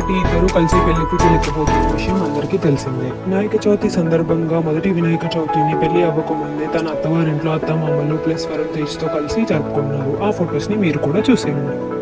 త్రిపాఠి ఇద్దరు కలిసి పెళ్ళికి వెళ్ళిపోతున్న విషయం అందరికీ తెలిసిందే. వినాయక చవితి సందర్భంగా మొదటి వినాయక చవితిని పెళ్ళి అవ్వకముందే తన అత్తవారింట్లో అత్తమామలు ప్లస్ వరం తేజ్తో కలిసి జరుపుకున్నారు. ఆ ఫొటోస్ని మీరు కూడా చూసేయండి.